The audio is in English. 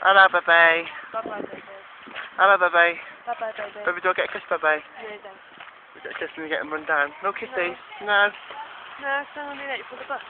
Hello, baby. Bye-bye, baby. Hello, baby. Bye-bye, baby. Baby, do I get a kiss, baby? Yeah, thanks. We get a kiss and you get them run down. No kisses. No. No, No, it's only late for the bus.